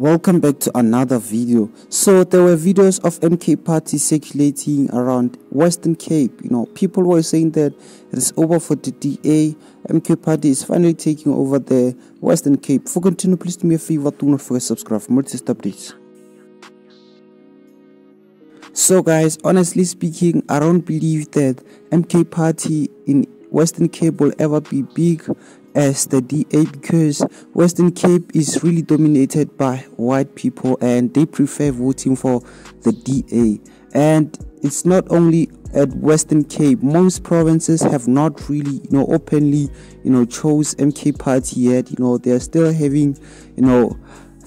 welcome back to another video. So there were videos of mk party circulating around western cape. You know people were saying that it's over for the da mk party is finally taking over the western cape. For continue please do me a favor do not forget to subscribe for more updates. So guys honestly speaking i don't believe that mk party in western cape will ever be big as the DA because Western Cape is really dominated by white people and they prefer voting for the DA. And it's not only at Western Cape, most provinces have not really, you know, openly, you know, chose MK party yet. You know, they're still having, you know,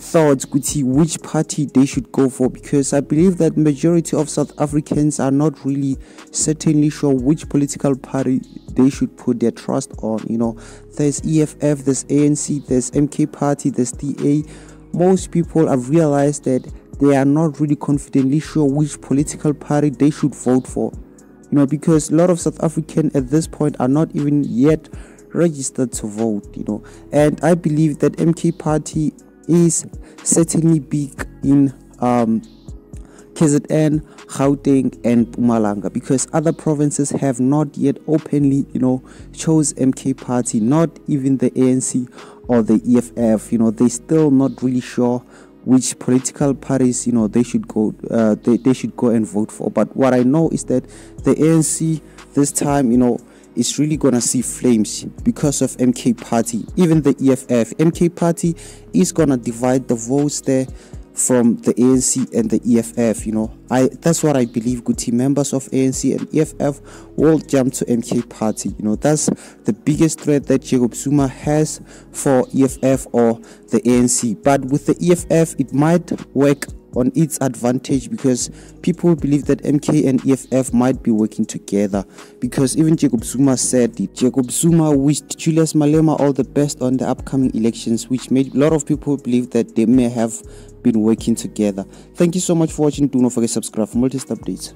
thoughts see which party they should go for because I believe that majority of South Africans are not really certainly sure which political party they should put their trust on. You know, there's EFF, there's ANC, there's MK Party, there's DA. Most people have realized that they are not really confidently sure which political party they should vote for. You know, because a lot of South Africans at this point are not even yet registered to vote, you know. And I believe that MK Party is certainly big in um, KZN, Gauteng, and Mpumalanga because other provinces have not yet openly, you know, chose MK Party, not even the ANC or the EFF. You know, they're still not really sure which political parties, you know, they should go, uh, they, they should go and vote for. But what I know is that the ANC this time, you know, is really gonna see flames because of MK Party, even the EFF. MK Party is gonna divide the votes there from the ANC and the EFF. You know, I that's what I believe. Good team members of ANC and EFF will jump to MK Party. You know, that's the biggest threat that Jacob Zuma has for EFF or the ANC. But with the EFF, it might work on its advantage because people believe that MK and EFF might be working together because even Jacob Zuma said it. Jacob Zuma wished Julius Malema all the best on the upcoming elections which made a lot of people believe that they may have been working together. Thank you so much for watching. Do not forget to subscribe for more latest updates.